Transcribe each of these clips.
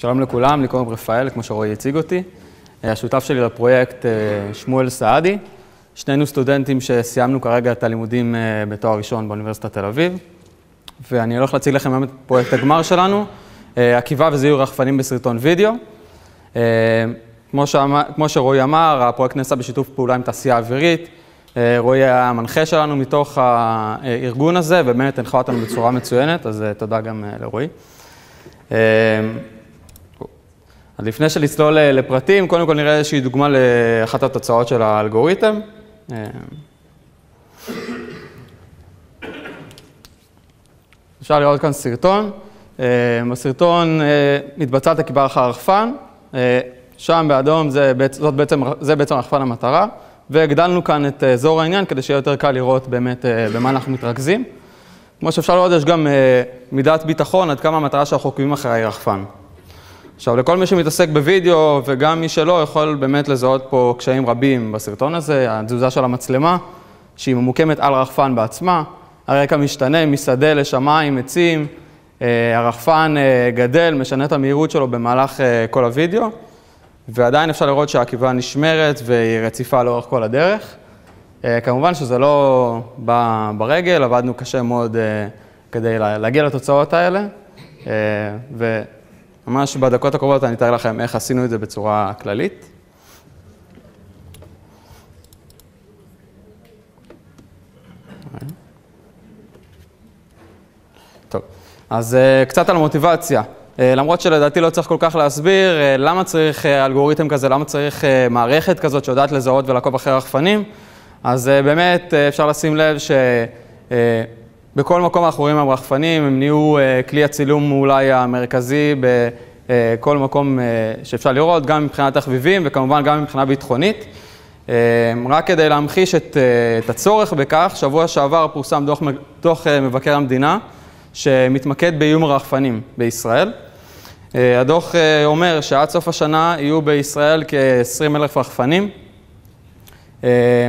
שלום לכולם, לי קוראים רפאל, כמו שרועי הציג אותי. השותף שלי לפרויקט שמואל סעדי. שנינו סטודנטים שסיימנו כרגע את הלימודים בתואר ראשון באוניברסיטת תל אביב. ואני הולך להציג לכם היום את פרויקט הגמר שלנו, עקיבה וזיהוי רחפנים בסרטון וידאו. כמו, שאמר, כמו שרועי אמר, הפרויקט נעשה בשיתוף פעולה עם תעשייה אווירית. רועי היה המנחה שלנו מתוך הארגון הזה, ובאמת הנחה אותנו בצורה מצוינת, אז תודה גם לרועי. אז לפני שנצלול לפרטים, קודם כל נראה איזושהי דוגמה לאחת התוצאות של האלגוריתם. אפשר לראות כאן סרטון. בסרטון מתבצעת עקיבה אחר רחפן. שם באדום זה בעצם, זה בעצם רחפן המטרה, והגדלנו כאן את אזור העניין כדי שיהיה יותר קל לראות באמת במה אנחנו מתרכזים. כמו שאפשר לראות, יש גם מידת ביטחון עד כמה המטרה שאנחנו עוקבים אחריה היא רחפן. עכשיו, לכל מי שמתעסק בווידאו וגם מי שלא, יכול באמת לזהות פה קשיים רבים בסרטון הזה, התזוזה של המצלמה, שהיא ממוקמת על רחפן בעצמה, הרקע משתנה משדה לשמיים, עצים, הרחפן גדל, משנה את המהירות שלו במהלך כל הווידאו, ועדיין אפשר לראות שהעקיבה נשמרת והיא רציפה לאורך כל הדרך. כמובן שזה לא בא ברגל, עבדנו קשה מאוד כדי להגיע לתוצאות האלה, וממש בדקות הקרובות אני אתאר לכם איך עשינו את זה בצורה כללית. טוב, אז קצת על המוטיבציה. למרות שלדעתי לא צריך כל כך להסביר למה צריך אלגוריתם כזה, למה צריך מערכת כזאת שיודעת לזהות ולעקוב אחרי רחפנים, אז באמת אפשר לשים לב שבכל מקום אנחנו רואים עם רחפנים, הם נהיו כלי הצילום אולי המרכזי בכל מקום שאפשר לראות, גם מבחינת תחביבים וכמובן גם מבחינה ביטחונית. רק כדי להמחיש את הצורך בכך, שבוע שעבר פורסם דוח מבקר המדינה שמתמקד באיום הרחפנים בישראל. הדוח אומר שעד סוף השנה יהיו בישראל כ-20,000 רחפנים.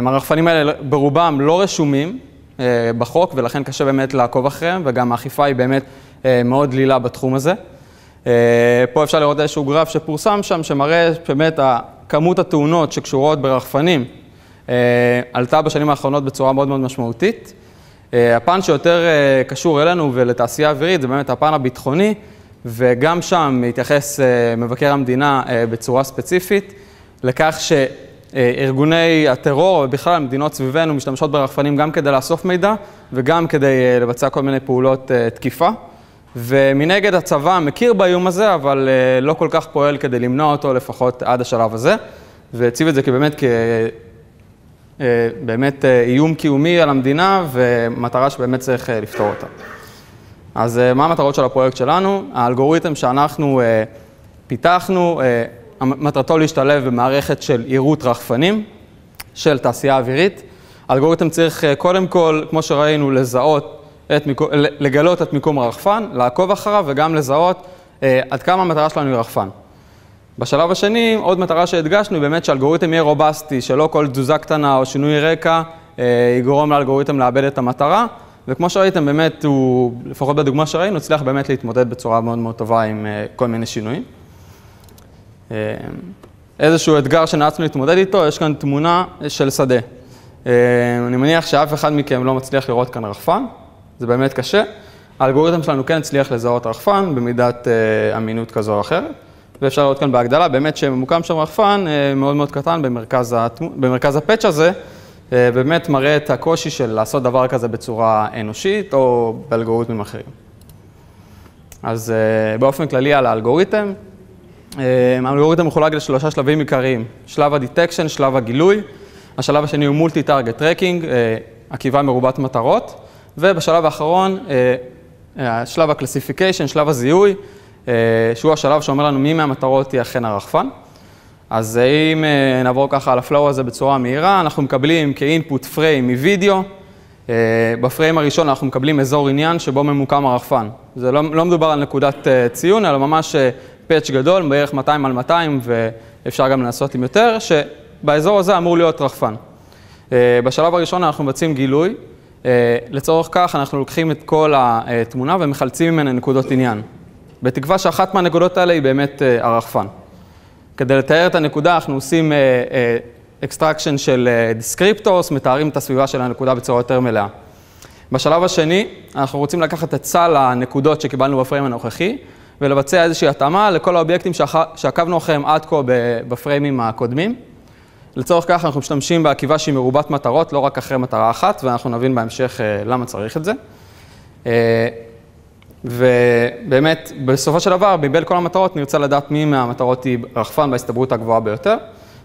הרחפנים האלה ברובם לא רשומים בחוק ולכן קשה באמת לעקוב אחריהם וגם האכיפה היא באמת מאוד דלילה בתחום הזה. פה אפשר לראות איזשהו גרף שפורסם שם שמראה באמת כמות התאונות שקשורות ברחפנים עלתה בשנים האחרונות בצורה מאוד מאוד משמעותית. הפן שיותר קשור אלינו ולתעשייה אווירית זה באמת הפן הביטחוני וגם שם מתייחס מבקר המדינה בצורה ספציפית לכך שארגוני הטרור ובכלל מדינות סביבנו משתמשות ברחפנים גם כדי לאסוף מידע וגם כדי לבצע כל מיני פעולות תקיפה. ומנגד הצבא מכיר באיום הזה, אבל לא כל כך פועל כדי למנוע אותו לפחות עד השלב הזה, והציב את זה כבאמת באמת איום קיומי על המדינה ומטרה שבאמת צריך לפתור אותה. אז מה המטרות של הפרויקט שלנו? האלגוריתם שאנחנו פיתחנו, מטרתו להשתלב במערכת של יירוט רחפנים של תעשייה אווירית. האלגוריתם צריך קודם כל, כמו שראינו, לזהות את מיקום, לגלות את מיקום הרחפן, לעקוב אחריו וגם לזהות עד כמה המטרה שלנו היא רחפן. בשלב השני, עוד מטרה שהדגשנו היא באמת שהאלגוריתם יהיה רובסטי, שלא כל תזוזה קטנה או שינוי רקע יגרום לאלגוריתם לאבד את המטרה, וכמו שראיתם באמת הוא, לפחות בדוגמה שראינו, הצליח באמת להתמודד בצורה מאוד מאוד טובה עם כל מיני שינויים. איזשהו אתגר שנאלצנו להתמודד איתו, יש כאן תמונה של שדה. אני מניח שאף אחד מכם לא מצליח לראות כאן רחפן, זה באמת קשה. האלגוריתם שלנו כן הצליח לזהות רחפן במידת אמינות כזו או אחרת, ואפשר לראות כאן בהגדלה, באמת שממוקם שם רחפן מאוד מאוד קטן במרכז, במרכז הפאץ' הזה, באמת מראה את הקושי של לעשות דבר כזה בצורה אנושית או באלגוריתמים אחרים. אז באופן כללי על האלגוריתם, האלגוריתם מחולק לשלושה שלבים עיקריים, שלב ה detection, שלב הגילוי, השלב השני הוא multi target tracking, עקיבה מרובת מטרות, ובשלב האחרון, שלב ה classification, שלב הזיהוי, שהוא השלב שאומר לנו מי מהמטרות היא אכן הרחפן. אז אם נעבור ככה על ה flow הזה בצורה מהירה, אנחנו מקבלים כ input פריים מווידאו, בפריים הראשון אנחנו מקבלים אזור עניין שבו ממוקם הרחפן. זה לא, לא מדובר על נקודת ציון, אלא ממש פאץ' גדול, בערך 200 על 200, ואפשר גם לנסות עם יותר, שבאזור הזה אמור להיות רחפן. בשלב הראשון אנחנו מבצעים גילוי. לצורך כך אנחנו לוקחים את כל התמונה ומחלצים ממנה נקודות עניין. בתקווה שאחת מהנקודות האלה היא באמת הרחפן. כדי לתאר את הנקודה אנחנו עושים extraction של descriptors, מתארים את הסביבה של הנקודה בצורה יותר מלאה. בשלב השני, אנחנו רוצים לקחת את סל הנקודות שקיבלנו בפריים הנוכחי, ולבצע איזושהי התאמה לכל האובייקטים שעקבנו אחריהם עד כה בפריימים הקודמים. לצורך כך אנחנו משתמשים בעקיבה שהיא מרובת מטרות, לא רק אחרי מטרה אחת, ואנחנו נבין בהמשך למה צריך את זה. ובאמת, בסופו של דבר, מבין כל המטרות נרצה לדעת מי מהמטרות היא רחפן בהסתברות הגבוהה ביותר.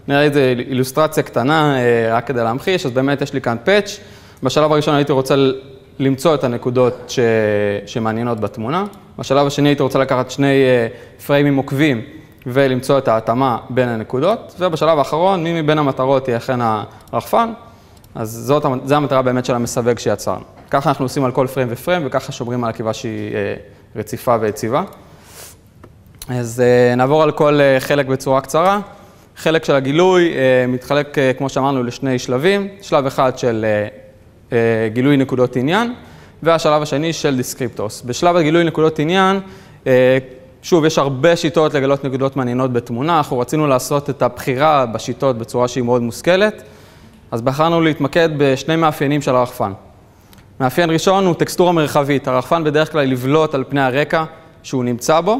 נראה איזה אילוסטרציה קטנה, רק כדי להמחיש, אז באמת יש לי כאן פאץ'. בשלב הראשון הייתי רוצה למצוא את הנקודות ש... שמעניינות בתמונה. בשלב השני הייתי רוצה לקחת שני פריימים עוקבים ולמצוא את ההתאמה בין הנקודות. ובשלב האחרון, מי מבין המטרות היא אכן הרחפן, אז זאת, זו המטרה באמת של המסווג שיצרנו. ככה אנחנו עושים על כל פריים ופריים, וככה שומרים על עקיבה שהיא רציפה ויציבה. אז נעבור על כל חלק בצורה קצרה. חלק של הגילוי מתחלק, כמו שאמרנו, לשני שלבים. שלב אחד של גילוי נקודות עניין, והשלב השני של descriptors. בשלב הגילוי נקודות עניין, שוב, יש הרבה שיטות לגלות נקודות מעניינות בתמונה, אנחנו רצינו לעשות את הבחירה בשיטות בצורה שהיא מאוד מושכלת, אז בחרנו להתמקד בשני מאפיינים של הרחפן. מאפיין ראשון הוא טקסטורה מרחבית, הרחפן בדרך כלל לבלוט על פני הרקע שהוא נמצא בו,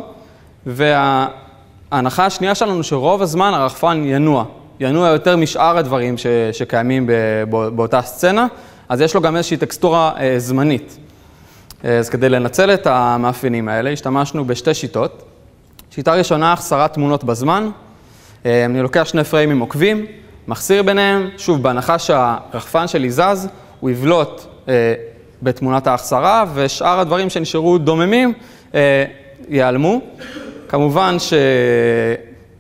וההנחה השנייה שלנו שרוב הזמן הרחפן ינוע, ינוע יותר משאר הדברים ש... שקיימים באותה סצנה, אז יש לו גם איזושהי טקסטורה זמנית. אז כדי לנצל את המאפיינים האלה, השתמשנו בשתי שיטות. שיטה ראשונה, החסרת תמונות בזמן. אני לוקח שני פריימים עוקבים, מחסיר ביניהם, שוב, בהנחה שהרחפן שלי זז, הוא יבלוט בתמונת ההחסרה, ושאר הדברים שנשארו דוממים ייעלמו. כמובן ש...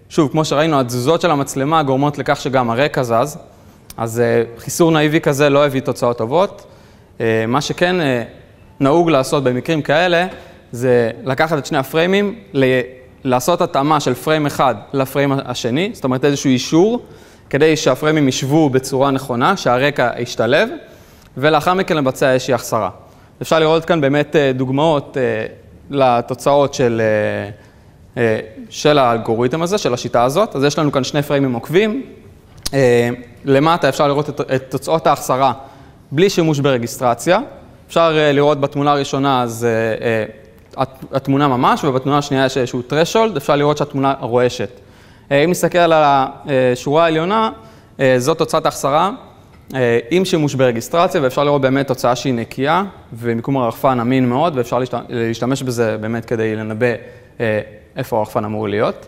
שוב, כמו שראינו, התזוזות של המצלמה גורמות לכך שגם הרקע זז, אז חיסור נאיבי כזה לא הביא תוצאות טובות. מה שכן נהוג לעשות במקרים כאלה, זה לקחת את שני הפריימים, לעשות התאמה של פריים אחד לפריים השני, זאת אומרת איזשהו אישור, כדי שהפריימים ישבו בצורה נכונה, שהרקע ישתלב, ולאחר מכן לבצע איזושהי החסרה. אפשר לראות כאן באמת דוגמאות לתוצאות של, של האלגוריתם הזה, של השיטה הזאת. אז יש לנו כאן שני פריימים עוקבים. למטה אפשר לראות את, את תוצאות ההחסרה בלי שימוש ברגיסטרציה. אפשר לראות בתמונה הראשונה, אז התמונה ממש, ובתמונה השנייה יש איזשהו threshold, אפשר לראות שהתמונה רועשת. אם נסתכל על השורה העליונה, זאת תוצאת ההחסרה עם שימוש ברגיסטרציה, ואפשר לראות באמת תוצאה שהיא נקייה, ומיקום הרחפן אמין מאוד, ואפשר להשתמש בזה באמת כדי לנבא איפה הרחפן אמור להיות.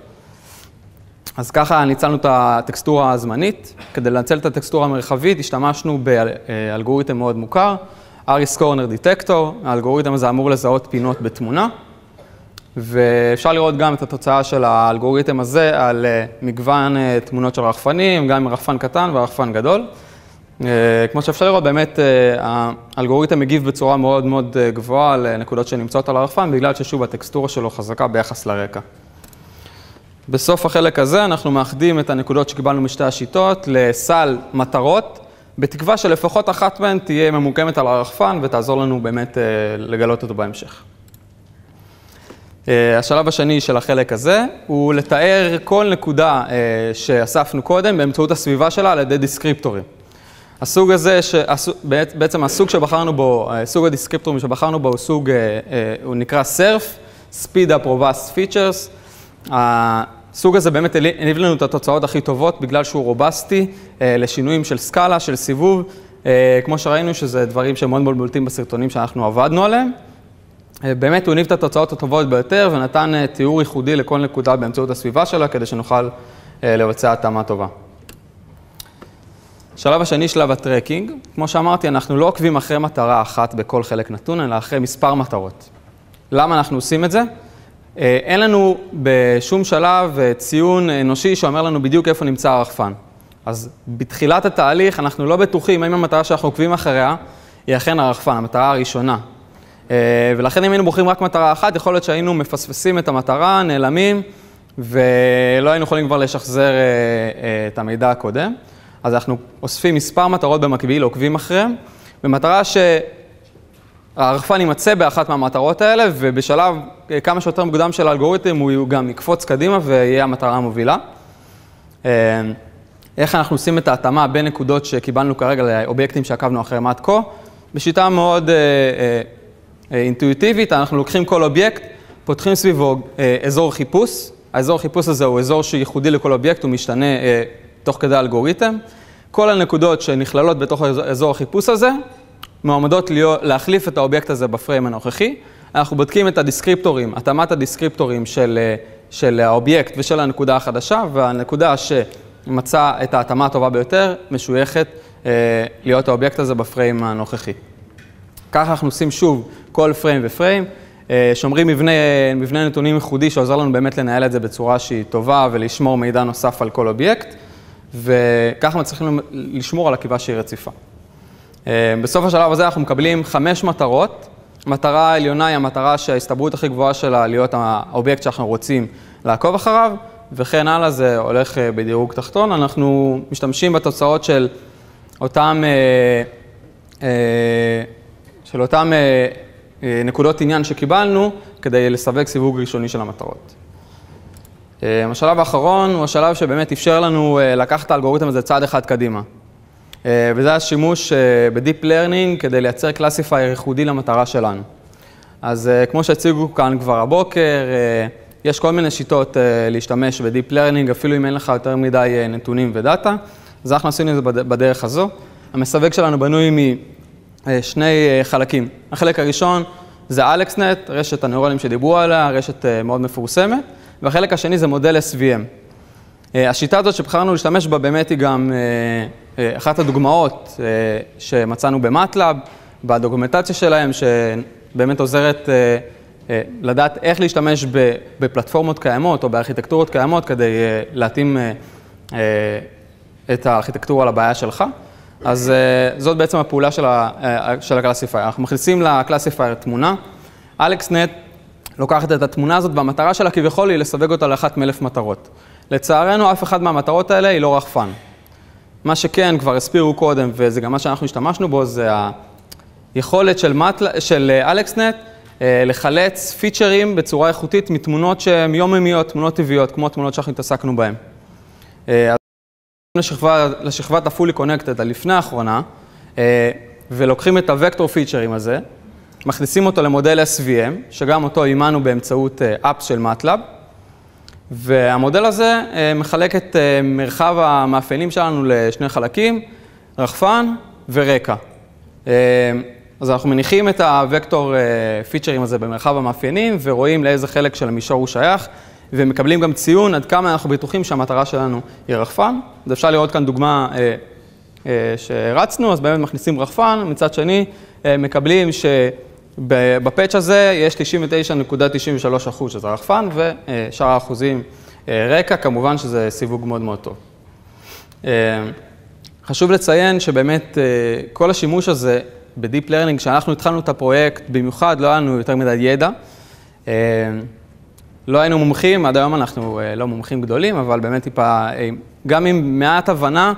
אז ככה ניצלנו את הטקסטורה הזמנית. כדי לנצל את הטקסטורה המרחבית, השתמשנו באלגוריתם מאוד מוכר, אריס קורנר דיטקטור, האלגוריתם הזה אמור לזהות פינות בתמונה, ואפשר לראות גם את התוצאה של האלגוריתם הזה על מגוון תמונות של רחפנים, גם עם רחפן קטן ורחפן גדול. כמו שאפשר לראות, באמת האלגוריתם מגיב בצורה מאוד מאוד גבוהה לנקודות שנמצאות על הרחפן, בגלל ששוב הטקסטורה שלו חזקה ביחס לרקע. בסוף החלק הזה אנחנו מאחדים את הנקודות שקיבלנו משתי השיטות לסל מטרות, בתקווה שלפחות אחת מהן תהיה ממוקמת על הרחפן ותעזור לנו באמת לגלות אותו בהמשך. השלב השני של החלק הזה הוא לתאר כל נקודה שאספנו קודם באמצעות הסביבה שלה על ידי דיסקריפטורים. הסוג הזה, בעצם הסוג שבחרנו בו, סוג הדיסקריפטורים שבחרנו בו הוא סוג, הוא נקרא SURF, Speeded Up Robust Features. הסוג הזה באמת הניב לנו את התוצאות הכי טובות בגלל שהוא רובסטי לשינויים של סקאלה, של סיבוב, כמו שראינו שזה דברים שהם מאוד בולטים בסרטונים שאנחנו עבדנו עליהם. באמת הוא הניב את התוצאות הטובות ביותר ונתן תיאור ייחודי לכל נקודה באמצעות הסביבה שלה כדי שנוכל לבצע התאמה טובה. שלב השני, שלב הטרקינג. כמו שאמרתי, אנחנו לא עוקבים אחרי מטרה אחת בכל חלק נתון, אלא אחרי מספר מטרות. למה אנחנו עושים את זה? אין לנו בשום שלב ציון אנושי שאומר לנו בדיוק איפה נמצא הרחפן. אז בתחילת התהליך אנחנו לא בטוחים האם המטרה שאנחנו עוקבים אחריה היא אכן הרחפן, המטרה הראשונה. ולכן אם היינו בוחרים רק מטרה אחת, יכול להיות שהיינו מפספסים את המטרה, נעלמים, ולא היינו יכולים כבר לשחזר את המידע הקודם. אז אנחנו אוספים מספר מטרות במקביל, עוקבים אחריהן, במטרה הרחפן יימצא באחת מהמטרות האלה, ובשלב כמה שיותר מוקדם של האלגוריתם הוא גם יקפוץ קדימה ויהיה המטרה המובילה. איך אנחנו עושים את ההתאמה בין נקודות שקיבלנו כרגע לאובייקטים שעקבנו אחריהם עד כה? בשיטה מאוד אה, אה, אינטואיטיבית, אנחנו לוקחים כל אובייקט, פותחים סביבו אה, אזור חיפוש. האזור החיפוש הזה הוא אזור שייחודי לכל אובייקט, הוא משתנה אה, תוך כדי האלגוריתם. כל הנקודות שנכללות בתוך אזור החיפוש הזה, מועמדות להיות, להחליף את האובייקט הזה בפריים הנוכחי. אנחנו בודקים את הדיסקריפטורים, התאמת הדיסקריפטורים של, אה, של האובייקט ושל הנקודה החדשה, והנקודה שמצאה את ההתאמה הטובה ביותר, משויכת אה, להיות האובייקט הזה בפריים הנוכחי. ככה אנחנו עושים שוב כל פריים ופריים, אה, שומרים מבנה, מבנה נתונים ייחודי שעוזר לנו באמת לנהל את זה בצורה שהיא טובה ולשמור מידע נוסף על כל אובייקט, וככה מצליחים לשמור על עקיבה שהיא רציפה. אה, בסוף השלב הזה אנחנו מקבלים חמש מטרות. המטרה העליונה היא המטרה שההסתברות הכי גבוהה שלה להיות האובייקט שאנחנו רוצים לעקוב אחריו, וכן הלאה זה הולך בדירוג תחתון. אנחנו משתמשים בתוצאות של אותם, אה, אה, של אותם אה, נקודות עניין שקיבלנו כדי לסווג סיווג ראשוני של המטרות. השלב האחרון הוא השלב שבאמת אפשר לנו לקחת את האלגוריתם הזה צעד אחד קדימה. וזה השימוש ב deep learning כדי לייצר classifier ייחודי למטרה שלנו. אז כמו שהציגו כאן כבר הבוקר, יש כל מיני שיטות להשתמש ב deep learning, אפילו אם אין לך יותר מדי נתונים ודאטה. אז אנחנו עשינו את זה בדרך הזו. המסווג שלנו בנוי משני אה, חלקים. החלק הראשון זה AlexNet, רשת הנוירונים שדיברו עליה, רשת אה, מאוד מפורסמת, והחלק השני זה מודל SVM. אה, השיטה הזאת שבחרנו להשתמש בה באמת היא גם אחת הדוגמאות שמצאנו ב MATLAB, בדוקומנטציה שלהם, שבאמת עוזרת לדעת איך להשתמש בפלטפורמות קיימות או בארכיטקטורות קיימות כדי להתאים את הארכיטקטורה לבעיה שלך. אז זאת בעצם הפעולה של, ה, של ה classifier. אנחנו מכניסים ל classifier תמונה. AlexNet לוקחת את התמונה הזאת, והמטרה שלה כביכול היא לסווג אותה לאחת מאלף מטרות. לצערנו, אף אחד מהמטרות האלה היא לא רחפן. מה שכן, כבר הסבירו קודם, וזה גם מה שאנחנו השתמשנו בו, זה היכולת של, מטל, של אלכסנט uh, לחלץ פיצ'רים בצורה איכותית מתמונות שהן יומיומיות, תמונות טבעיות, כמו התמונות שאנחנו התעסקנו בהן. Uh, לשכבה, לשכבת ה-fully connected, הלפני האחרונה, אה, ולוקחים את הוקטור פיצ'רים הזה, מכניסים אותו למודל SVM, שגם אותו אימנו באמצעות אפס של MATLAB, והמודל הזה אה, מחלק את אה, מרחב המאפיינים שלנו לשני חלקים, רחפן ורקע. אז אנחנו מניחים את הוקטור פיצ'רים הזה במרחב המאפיינים ורואים לאיזה חלק של המישור הוא שייך. ומקבלים גם ציון עד כמה אנחנו בטוחים שהמטרה שלנו היא רחפן. אז אפשר לראות כאן דוגמה אה, אה, שהרצנו, אז באמת מכניסים רחפן, מצד שני אה, מקבלים שב patch הזה יש 99.93 אחוז שזה רחפן, ושאר האחוזים אה, רקע, כמובן שזה סיווג מאוד מאוד טוב. אה, חשוב לציין שבאמת אה, כל השימוש הזה ב deep learning, כשאנחנו התחלנו את הפרויקט, במיוחד לא היה לנו יותר מדי ידע. לא היינו מומחים, עד היום אנחנו לא מומחים גדולים, אבל באמת טיפה, גם עם מעט הבנה,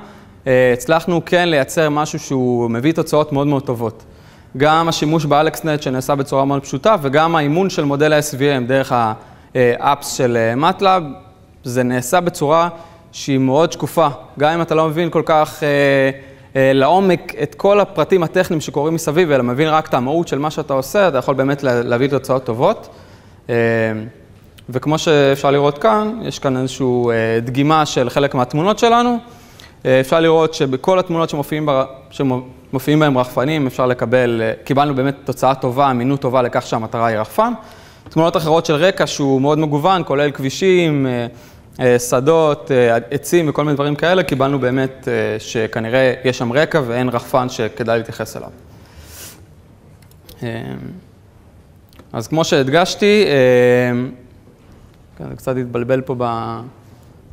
הצלחנו כן לייצר משהו שהוא מביא תוצאות מאוד מאוד טובות. גם השימוש באלכסנט שנעשה בצורה מאוד פשוטה, וגם האימון של מודל ה-SVM דרך האפס של MATLAB, זה נעשה בצורה שהיא מאוד שקופה. גם אם אתה לא מבין כל כך לעומק את כל הפרטים הטכניים שקורים מסביב, אלא מבין רק את המהות של מה שאתה עושה, אתה יכול באמת להביא תוצאות טובות. וכמו שאפשר לראות כאן, יש כאן איזושהי אה, דגימה של חלק מהתמונות שלנו. אה, אפשר לראות שבכל התמונות שמופיעים, בר... שמופיעים בהן רחפנים, אפשר לקבל, אה, קיבלנו באמת תוצאה טובה, אמינות טובה לכך שהמטרה היא רחפן. תמונות אחרות של רקע שהוא מאוד מגוון, כולל כבישים, שדות, עצים וכל מיני דברים כאלה, קיבלנו באמת שכנראה יש שם רקע ואין רחפן שכדאי להתייחס אליו. אז כמו שהדגשתי, כן, קצת התבלבל פה אה,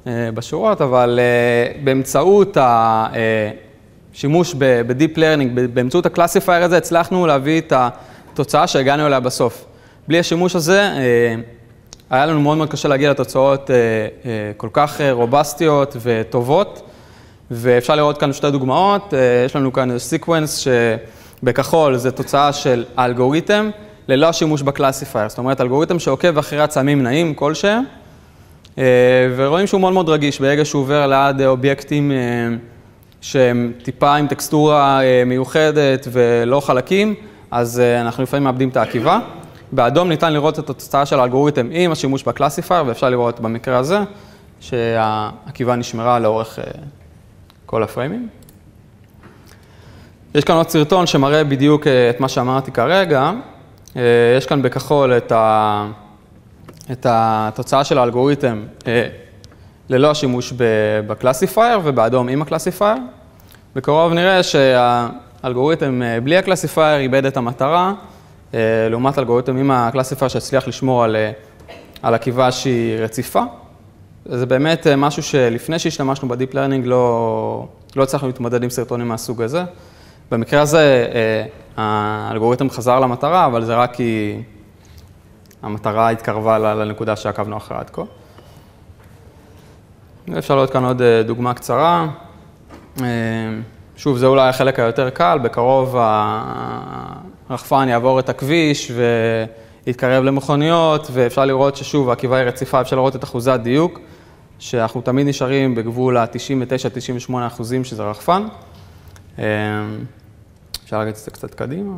בשורות, אבל אה, באמצעות השימוש אה, ב deep learning, באמצעות ה classifier הזה, הצלחנו להביא את התוצאה שהגענו אליה בסוף. בלי השימוש הזה, היה לנו מאוד מאוד קשה להגיע לתוצאות כל כך רובסטיות וטובות, ואפשר לראות כאן שתי דוגמאות. יש לנו כאן sequence בכחול זה תוצאה של האלגוריתם ללא השימוש ב classifier, זאת אומרת אלגוריתם שעוקב אחרי עצמים נעים כלשהם, ורואים שהוא מאוד מאוד רגיש, ברגע שהוא עובר ליד אובייקטים שהם טיפה עם טקסטורה מיוחדת ולא חלקים, אז אנחנו לפעמים מאבדים את העקיבה. באדום ניתן לראות את התוצאה של האלגוריתם עם השימוש ב classifier, ואפשר לראות במקרה הזה שהעקיבה נשמרה לאורך כל הפריימים. יש כאן עוד סרטון שמראה בדיוק את מה שאמרתי כרגע. יש כאן בכחול את, ה... את התוצאה של האלגוריתם ללא השימוש ב classifier ובאדום עם ה classifier. בקרוב נראה שהאלגוריתם בלי ה classifier איבד את המטרה, לעומת אלגוריתם עם ה classifier שהצליח לשמור על, על עקיבה שהיא רציפה. זה באמת משהו שלפני שהשתמשנו ב deep learning לא, לא הצלחנו להתמודד עם סרטונים מהסוג הזה. במקרה הזה האלגוריתם חזר למטרה, אבל זה רק כי המטרה התקרבה לנקודה שעקבנו אחריה עד כה. אפשר לראות כאן עוד דוגמה קצרה. שוב, זה אולי החלק היותר קל, בקרוב הרחפן יעבור את הכביש ויתקרב למכוניות, ואפשר לראות ששוב, העקיבה היא רציפה, אפשר לראות את אחוזי הדיוק, שאנחנו תמיד נשארים בגבול ה-99-98 אחוזים שזה רחפן. אפשר להגיד את זה קצת קדימה.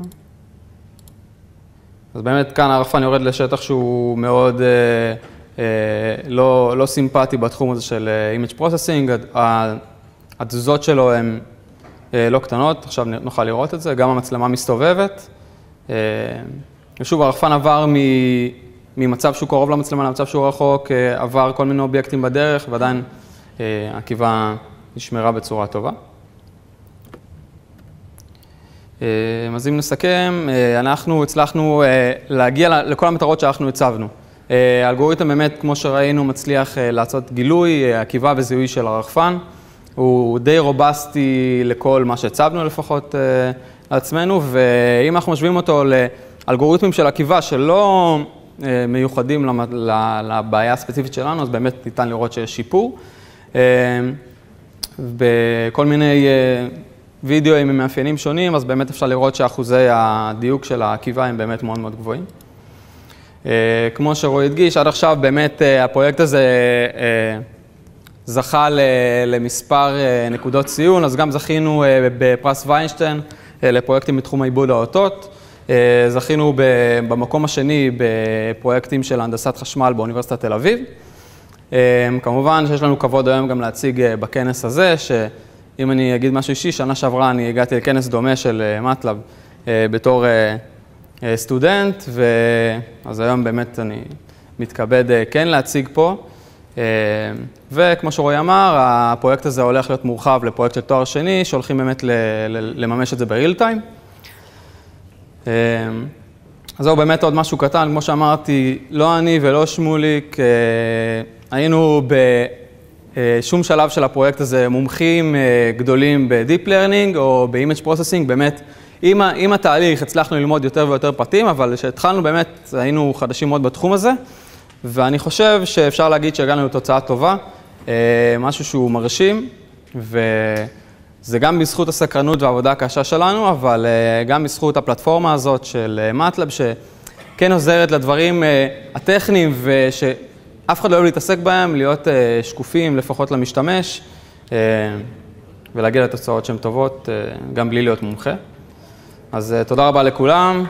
אז באמת כאן הרחפן יורד לשטח שהוא מאוד אה, אה, לא, לא סימפטי בתחום הזה של Image Processing, התזוזות שלו הן אה, לא קטנות, עכשיו נוכל לראות את זה, גם המצלמה מסתובבת. אה, ושוב, הרחפן עבר ממצב שהוא קרוב למצלמה למצב שהוא רחוק, אה, עבר כל מיני אובייקטים בדרך, ועדיין העקיבה נשמרה בצורה טובה. אז אם נסכם, אנחנו הצלחנו להגיע לכל המטרות שאנחנו הצבנו. האלגוריתם באמת, כמו שראינו, מצליח לעשות גילוי, עקיבה וזיהוי של הרחפן. הוא די רובסטי לכל מה שהצבנו לפחות לעצמנו, ואם אנחנו משווים אותו לאלגוריתמים של עקיבה שלא מיוחדים לבעיה הספציפית שלנו, אז באמת ניתן לראות שיש שיפור. בכל מיני וידאוים עם מאפיינים שונים, אז באמת אפשר לראות שאחוזי הדיוק של העקיבה הם באמת מאוד מאוד גבוהים. כמו שרועי הדגיש, עד עכשיו באמת הפרויקט הזה זכה למספר נקודות ציון, אז גם זכינו בפרס ויינשטיין לפרויקטים בתחום העיבוד האותות. זכינו במקום השני בפרויקטים של הנדסת חשמל באוניברסיטת תל אביב. כמובן שיש לנו כבוד היום גם להציג בכנס הזה, שאם אני אגיד משהו אישי, שנה שעברה אני הגעתי לכנס דומה של מטלב בתור סטודנט, ואז היום באמת אני מתכבד כן להציג פה. וכמו שרועי אמר, הפרויקט הזה הולך להיות מורחב לפרויקט של תואר שני, שהולכים באמת לממש את זה ב real time. אז זהו באמת עוד משהו קטן, כמו שאמרתי, לא אני ולא שמוליק, היינו בשום שלב של הפרויקט הזה מומחים גדולים ב deep learning או ב image processing, באמת עם, עם התהליך הצלחנו ללמוד יותר ויותר פרטים, אבל כשהתחלנו באמת היינו חדשים מאוד בתחום הזה. ואני חושב שאפשר להגיד שהגענו לתוצאה טובה, משהו שהוא מרשים, וזה גם בזכות הסקרנות והעבודה הקשה שלנו, אבל גם בזכות הפלטפורמה הזאת של מטלב, שכן עוזרת לדברים הטכניים ושאף אחד לא אוהב להתעסק בהם, להיות שקופים לפחות למשתמש, ולהגיע לתוצאות שהן טובות, גם בלי להיות מומחה. אז תודה רבה לכולם.